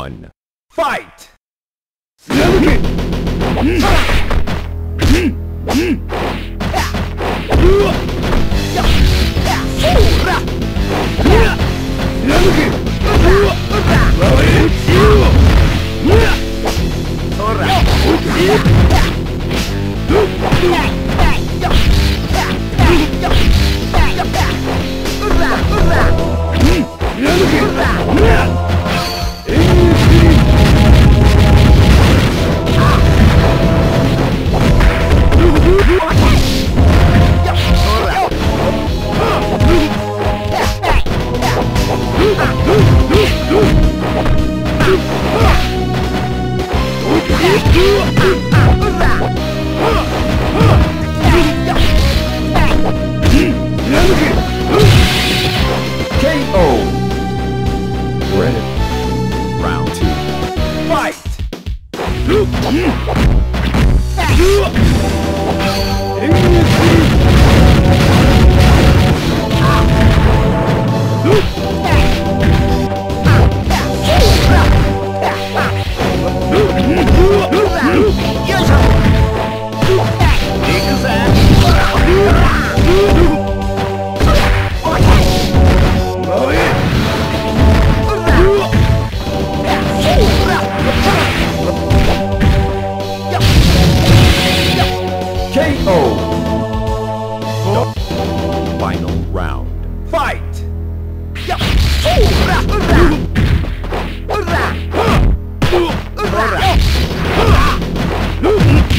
one. Fight! KO!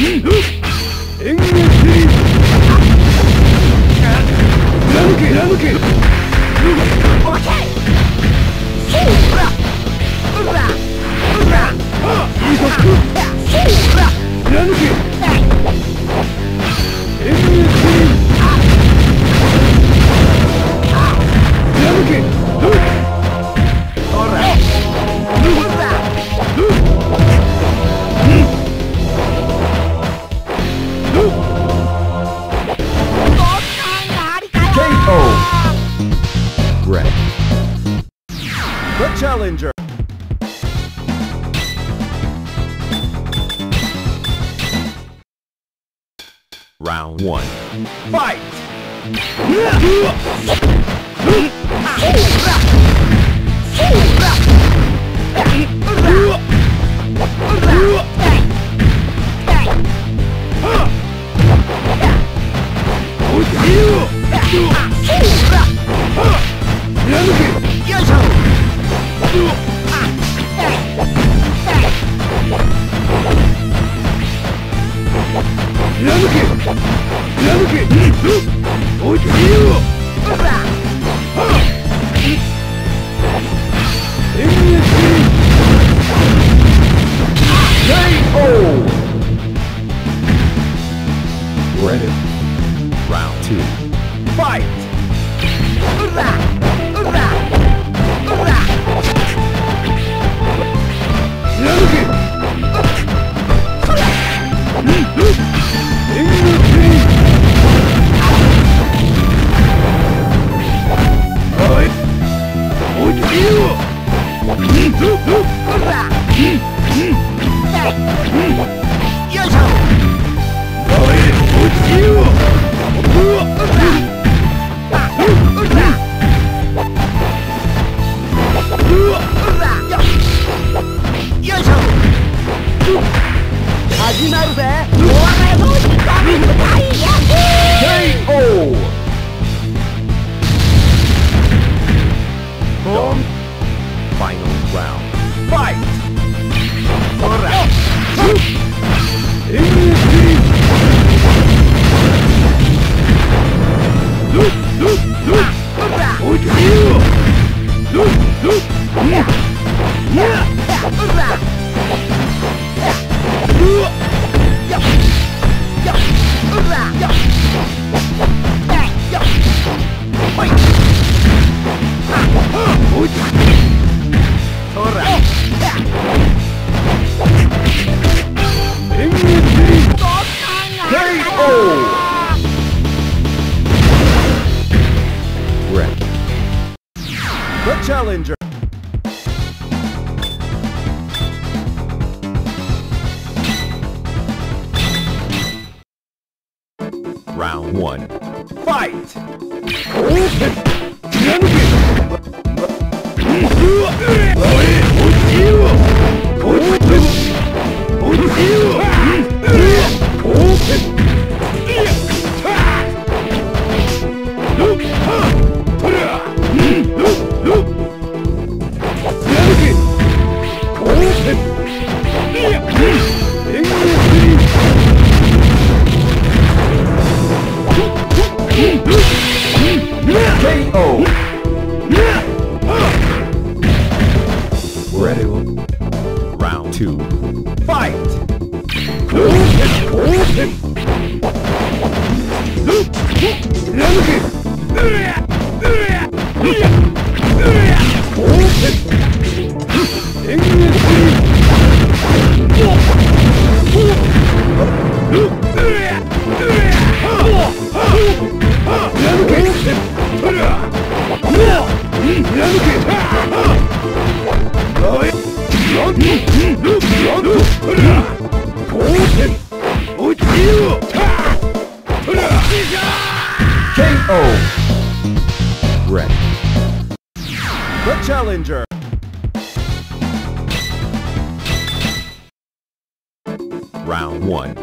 Hmm. you! KO! Round one. Fight! KO! Ready. The challenger. Round one.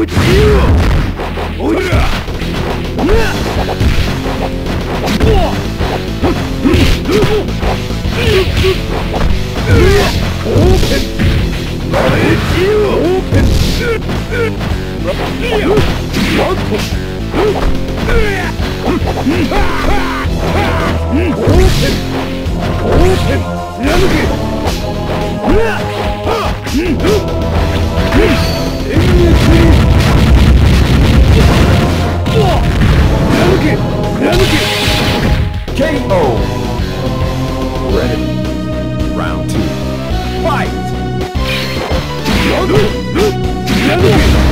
落ちよおいらなうん Nanokin! Nanokin! KO! Ready. Round two. Fight! Nanokin! Nanokin!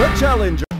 The challenger.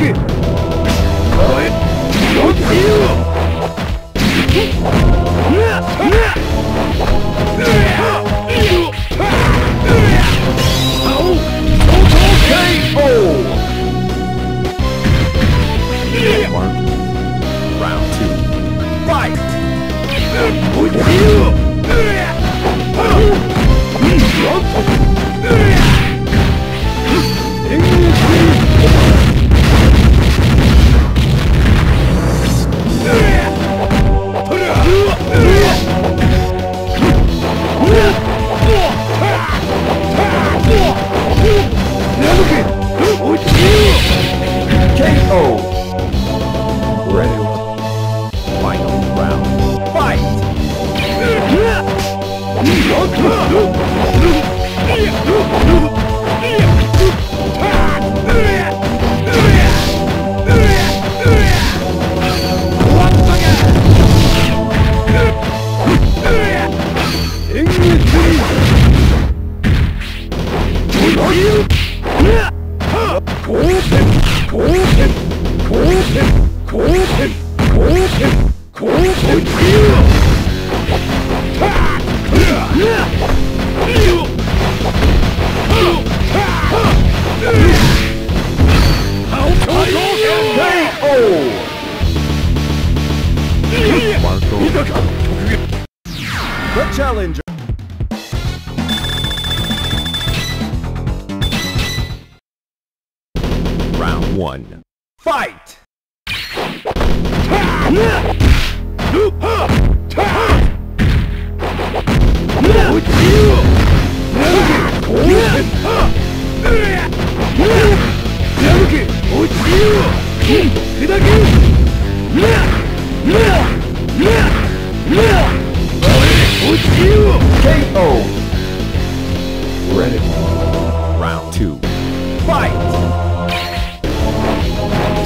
KO!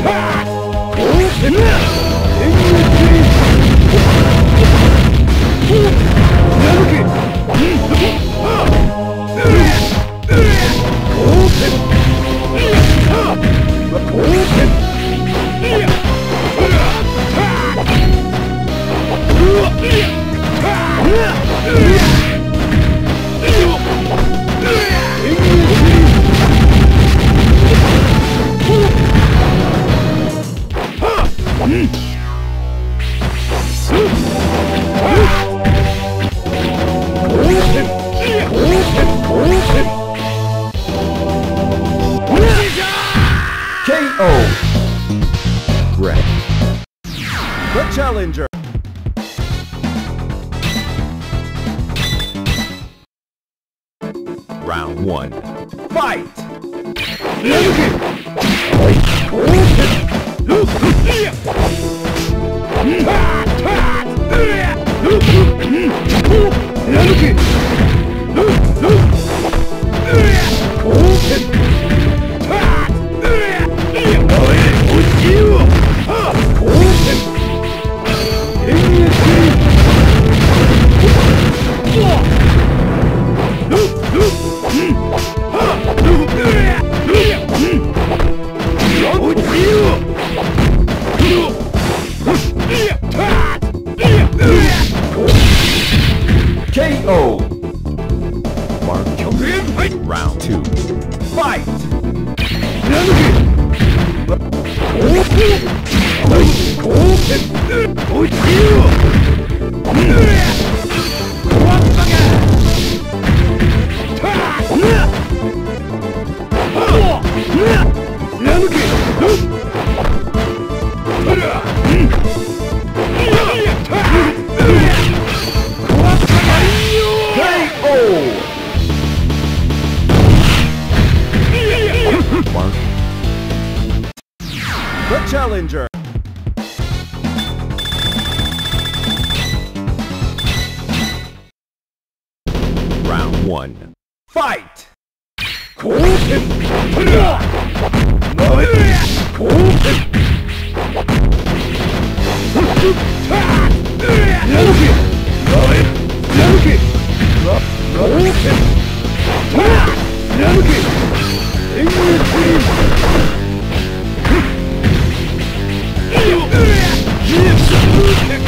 KO! Challenger. Round one. Fight! KO. Yeah! Yeah!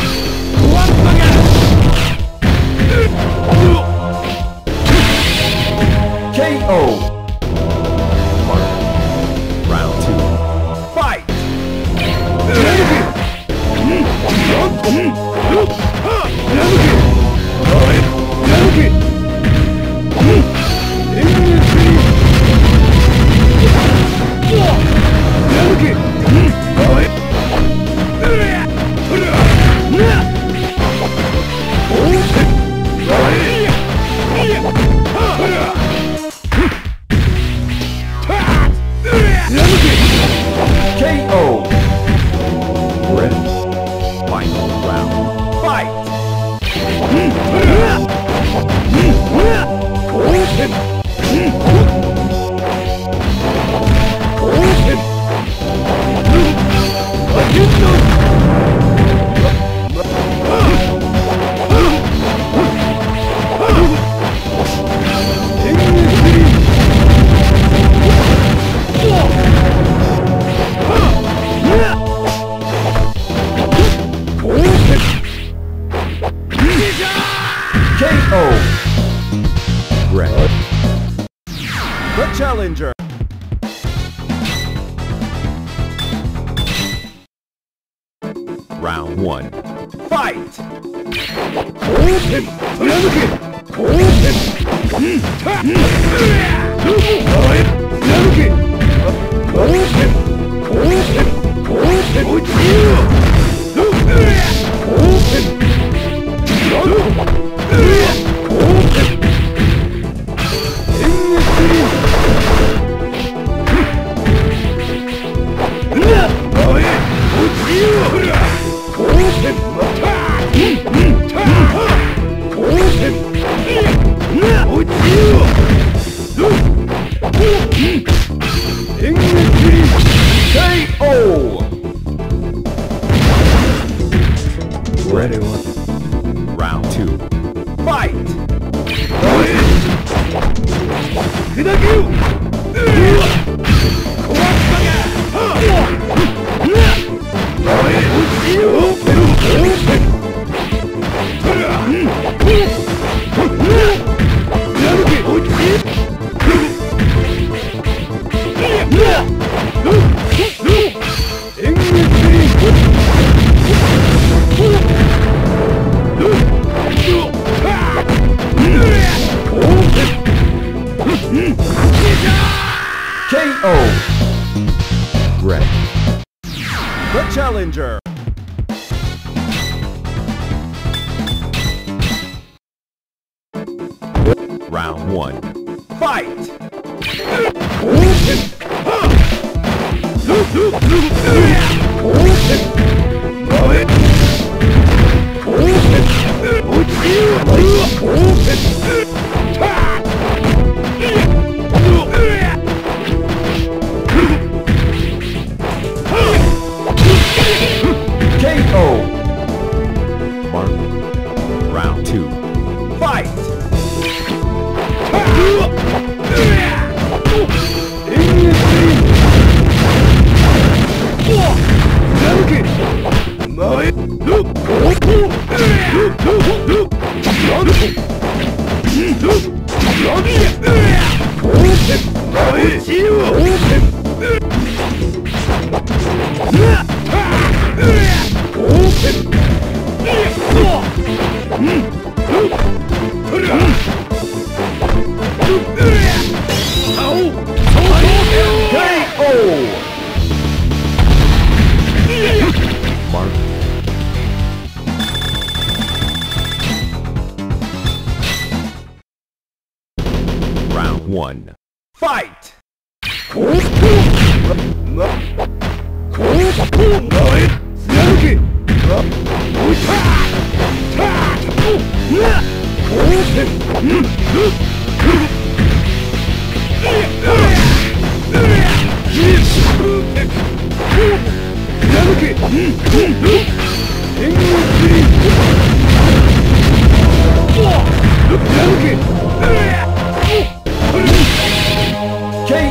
KO.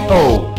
KO.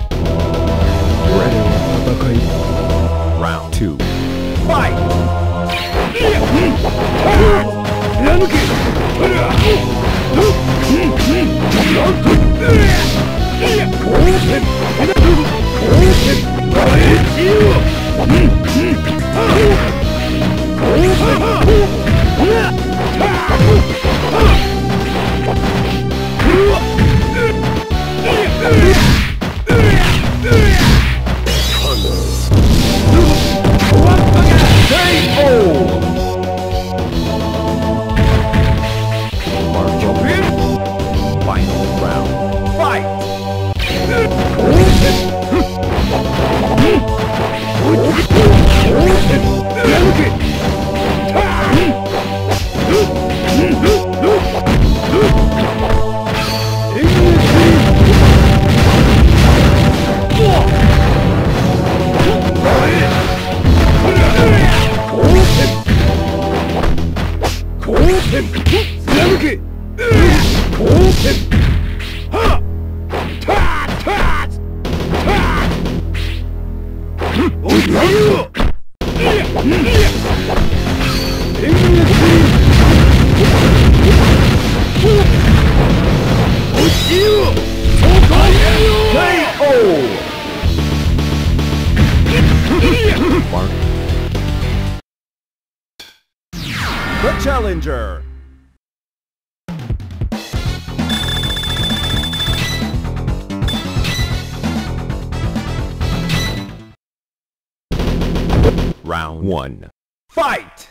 One. Fight!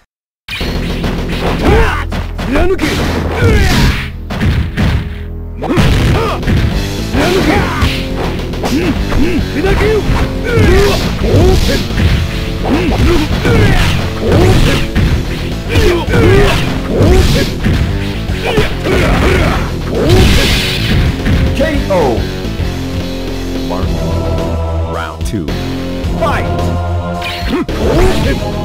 KO. Round two. Hey!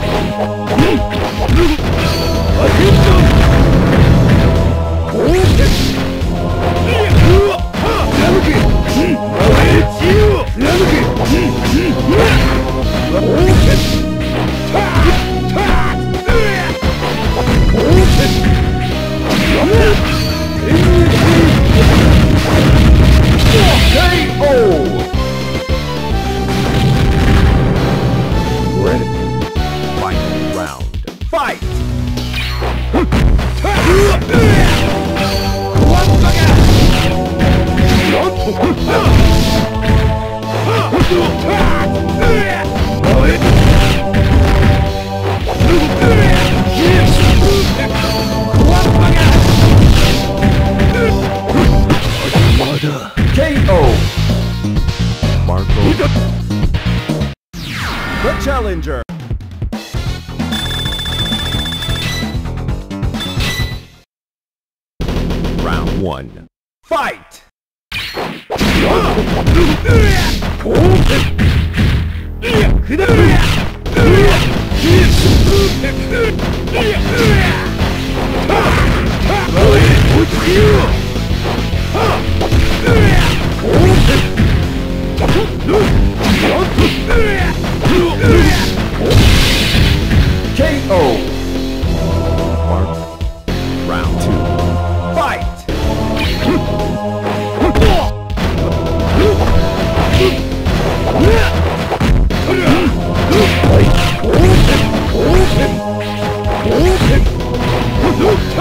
Marco. The challenger. Round one. Fight! KO! Mark. Round two. Fight! KO! KO! KO! Fight!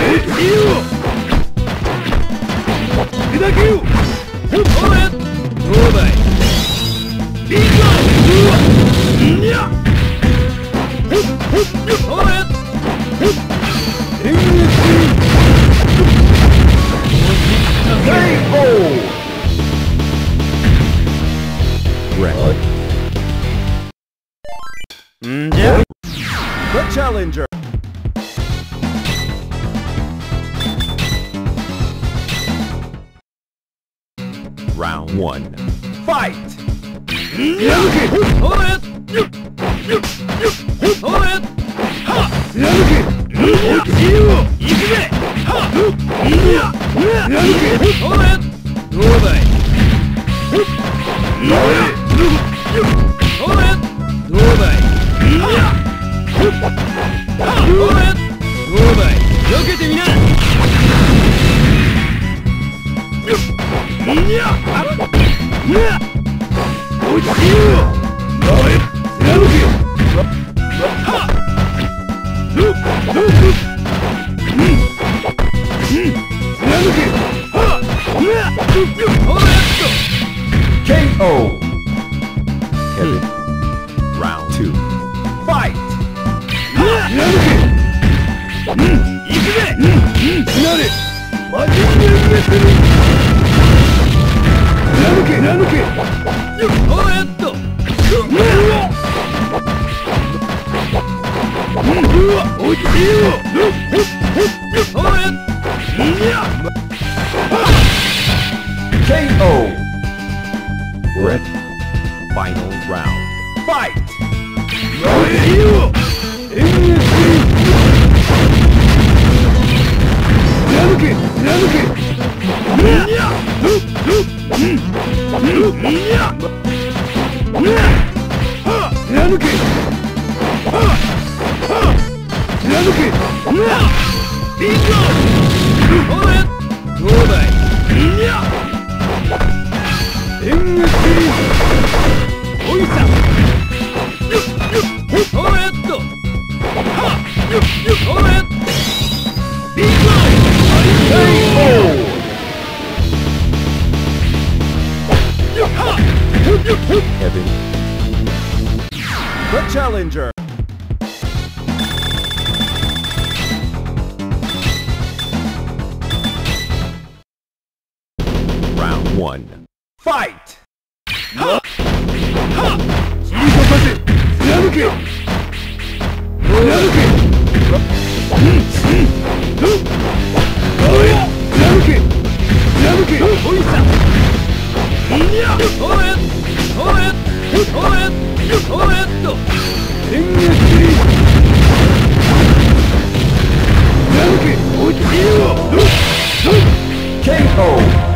砕けよ砕けよ KO! KO.